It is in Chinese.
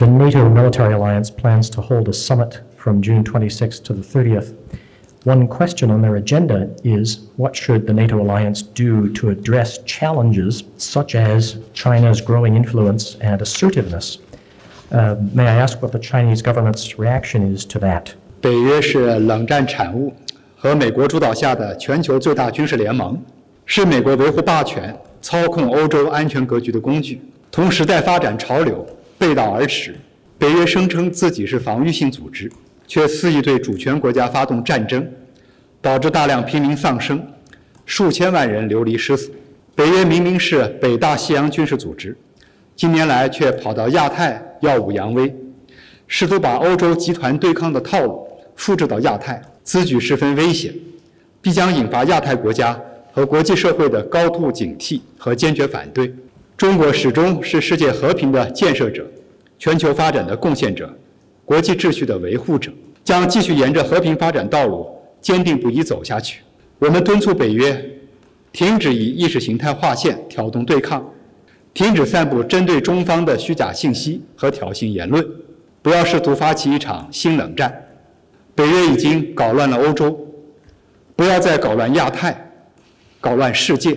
The NATO military alliance plans to hold a summit from June 26th to the 30th. One question on their agenda is what should the NATO alliance do to address challenges such as China's growing influence and assertiveness? Uh, may I ask what the Chinese government's reaction is to that? 北约是冷战产物和美国主导下的全球最大军事联盟，是美国维护霸权、操控欧洲安全格局的工具，同时代发展潮流 背道而驰。北约声称自己是防御性组织。却肆意对主权国家发动战争，导致大量平民丧生，数千万人流离失所。北约明明是北大西洋军事组织，近年来却跑到亚太耀武扬威，试图把欧洲集团对抗的套路复制到亚太，此举十分危险，必将引发亚太国家和国际社会的高度警惕和坚决反对。中国始终是世界和平的建设者，全球发展的贡献者。国际秩序的维护者将继续沿着和平发展道路坚定不移走下去。我们敦促北约停止以意识形态划线挑动对抗，停止散布针对中方的虚假信息和挑衅言论，不要试图发起一场新冷战。北约已经搞乱了欧洲，不要再搞乱亚太，搞乱世界。